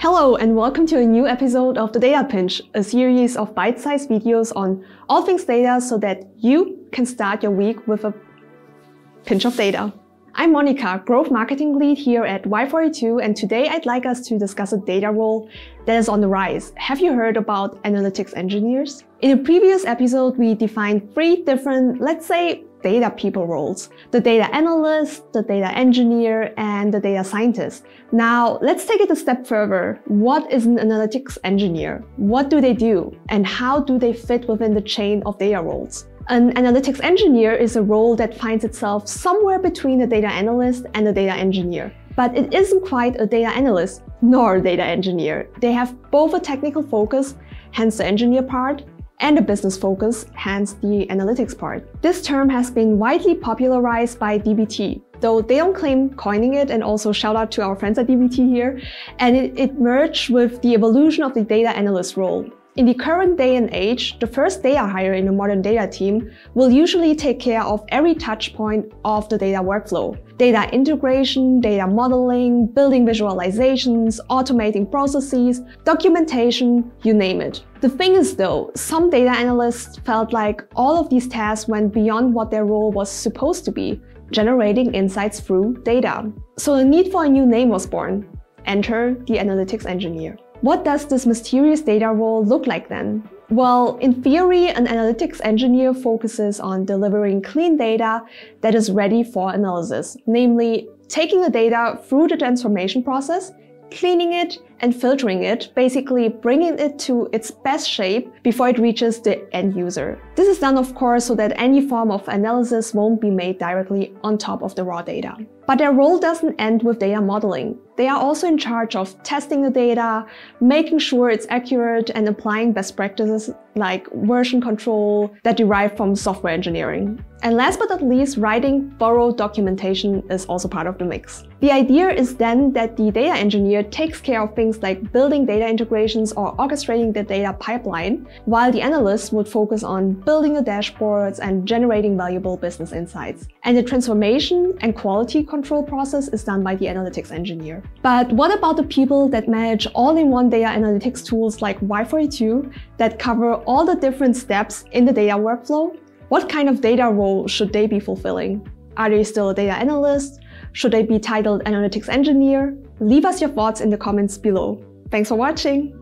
Hello and welcome to a new episode of the Data Pinch, a series of bite-sized videos on all things data so that you can start your week with a pinch of data. I'm Monica, Growth Marketing Lead here at Y42, and today I'd like us to discuss a data role that is on the rise. Have you heard about analytics engineers? In a previous episode, we defined three different, let's say, data people roles. The data analyst, the data engineer, and the data scientist. Now, let's take it a step further. What is an analytics engineer? What do they do? And how do they fit within the chain of data roles? An analytics engineer is a role that finds itself somewhere between a data analyst and a data engineer. But it isn't quite a data analyst nor a data engineer. They have both a technical focus, hence the engineer part, and a business focus, hence the analytics part. This term has been widely popularized by DBT, though they don't claim coining it, and also shout out to our friends at DBT here, and it, it merged with the evolution of the data analyst role. In the current day and age, the first data hire in a modern data team will usually take care of every touch point of the data workflow. Data integration, data modeling, building visualizations, automating processes, documentation, you name it. The thing is though, some data analysts felt like all of these tasks went beyond what their role was supposed to be, generating insights through data. So the need for a new name was born. Enter the analytics engineer. What does this mysterious data role look like then? Well, in theory, an analytics engineer focuses on delivering clean data that is ready for analysis, namely taking the data through the transformation process, cleaning it, and filtering it, basically bringing it to its best shape before it reaches the end user. This is done, of course, so that any form of analysis won't be made directly on top of the raw data. But their role doesn't end with data modeling. They are also in charge of testing the data, making sure it's accurate, and applying best practices like version control that derive from software engineering. And last but not least, writing thorough documentation is also part of the mix. The idea is then that the data engineer takes care of things things like building data integrations or orchestrating the data pipeline, while the analysts would focus on building the dashboards and generating valuable business insights. And the transformation and quality control process is done by the analytics engineer. But what about the people that manage all-in-one data analytics tools like Y42 that cover all the different steps in the data workflow? What kind of data role should they be fulfilling? Are they still a data analyst? Should they be titled analytics engineer? Leave us your thoughts in the comments below. Thanks for watching!